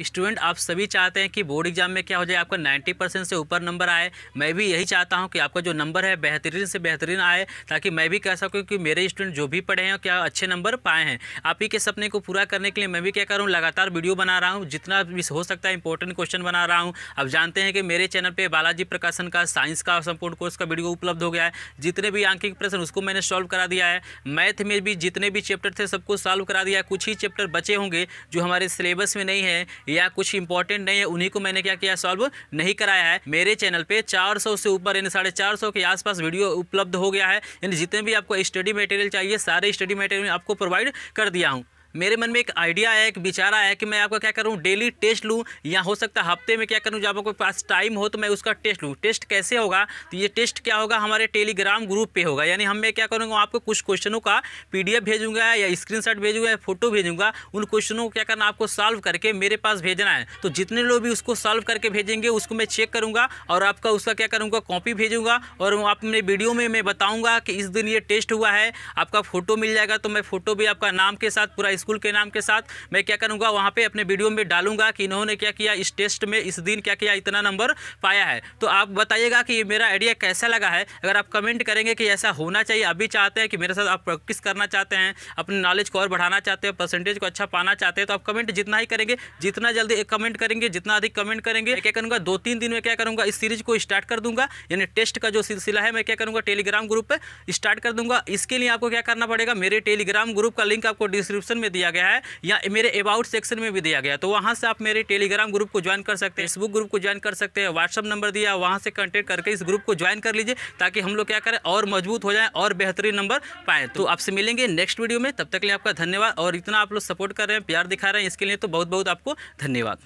Student, आप सभी चाहते हैं कि बोर्ड एग्ज़ाम में क्या हो जाए, आपका 90 परसेंट से ऊपर नंबर आए। मैं भी यही चाहता हूँ कि आपका जो नंबर है, बेहतरीन से बेहतरीन आए, ताकि मैं भी कह सकूँ कि मेरे स्टूडेंट जो भी पढ़े हैं, क्या अच्छे नंबर पाए हैं। आप ही के सपने को पूरा करने के लिए मैं भी क्या करूँ, लगातार वीडियो बना रहा हूँ। जितना भी हो सकता है इंपॉर्टेंट क्वेश्चन बना रहा हूँ। आप जानते हैं कि मेरे चैनल पर बालाजी प्रकाशन का, साइंस का, संपूर्ण कोर्स का वीडियो उपलब्ध हो गया है। जितने भी आंकिक प्रश्न, उसको मैंने सॉल्व करा दिया है। मैथ में भी जितने भी चैप्टर थे, सबको सॉल्व करा दिया कुछ ही चैप्टर बचे होंगे, जो हमारे सिलेबस में नहीं है। या कुछ इंपॉर्टेंट नहीं है, उन्हीं को मैंने क्या किया सॉल्व नहीं कराया है। मेरे चैनल पे 400 से ऊपर, यानी साढ़े चार के आसपास वीडियो उपलब्ध हो गया है। यानी जितने भी आपको स्टडी मटेरियल चाहिए, सारे स्टडी मटेरियल आपको प्रोवाइड कर दिया हूँ। मेरे मन में एक आइडिया है एक विचार आया कि मैं आपका क्या करूँ? डेली टेस्ट लूँ? या हो सकता है हफ़्ते में क्या करूँ? जब आपके पास टाइम हो तो मैं उसका टेस्ट लूँ। टेस्ट कैसे होगा? तो ये टेस्ट क्या होगा? हमारे टेलीग्राम ग्रुप पे होगा। यानी हम मैं क्या करूँगा? आपको कुछ क्वेश्चनों का पीडीएफ भेजूँगा या स्क्रीन भेजूँगा या फ़ोटो भेजूँगा। उन क्वेश्चनों को क्या करना? आपको सॉल्व करके मेरे पास भेजना है। तो जितने लोग भी उसको सॉल्व करके भेजेंगे, उसको मैं चेक करूँगा और आपका उसका क्या करूँगा? कॉपी भेजूँगा और अपने वीडियो में मैं बताऊँगा कि इस दिन ये टेस्ट हुआ है, आपका फ़ोटो मिल जाएगा। तो मैं फ़ोटो भी आपका नाम के साथ पूरा स्कूल के नाम के साथ मैं क्या करूँगा, वहाँ पे अपने वीडियो में डालूँगा कि इन्होंने क्या किया, इस टेस्ट में इस दिन क्या किया, इतना नंबर पाया है। तो आप बताइएगा कि मेरा आइडिया कैसा लगा है? अगर आप कमेंट करेंगे कि ऐसा होना चाहिए, अभी चाहते हैं कि मेरे साथ आप प्रैक्टिस करना चाहते हैं, अपने नॉलेज को और बढ़ाना चाहते हैं परसेंटेज को अच्छा पाना चाहते हैं तो आप कमेंट जितना ही करेंगे, जितना जल्दी कमेंट करेंगे, जितना अधिक कमेंट करेंगे क्या करूँगा दो तीन दिन में क्या करूँगा, इस सीरीज़ को स्टार्ट कर दूँगा, यानी टेस्ट का जो सिलसिला है, मैं क्या करूँगा टेलीग्राम ग्रुप पर स्टार्ट कर दूँगा। इसके लिए आपको क्या करना पड़ेगा, मेरे टेलीग्राम ग्रुप का लिंक आपको डिस्क्रिप्शन में दिया गया है या मेरे अबाउट सेक्शन में भी दिया गया तो वहाँ से आप मेरे टेलीग्राम ग्रुप को ज्वाइन कर सकते हैं फेसबुक ग्रुप को ज्वाइन कर सकते हैं व्हाट्सअप नंबर दिया वहाँ से कॉन्टेक्ट करके इस ग्रुप को ज्वाइन कर लीजिए ताकि हम लोग क्या करें, और मज़बूत हो जाए और बेहतरीन नंबर पाएँ। तो आपसे मिलेंगे नेक्स्ट वीडियो में, तब तक लिए आपका धन्यवाद और इतना आप लोग सपोर्ट कर रहे हैं, प्यार दिखा रहे हैं, इसके लिए तो बहुत बहुत आपको धन्यवाद।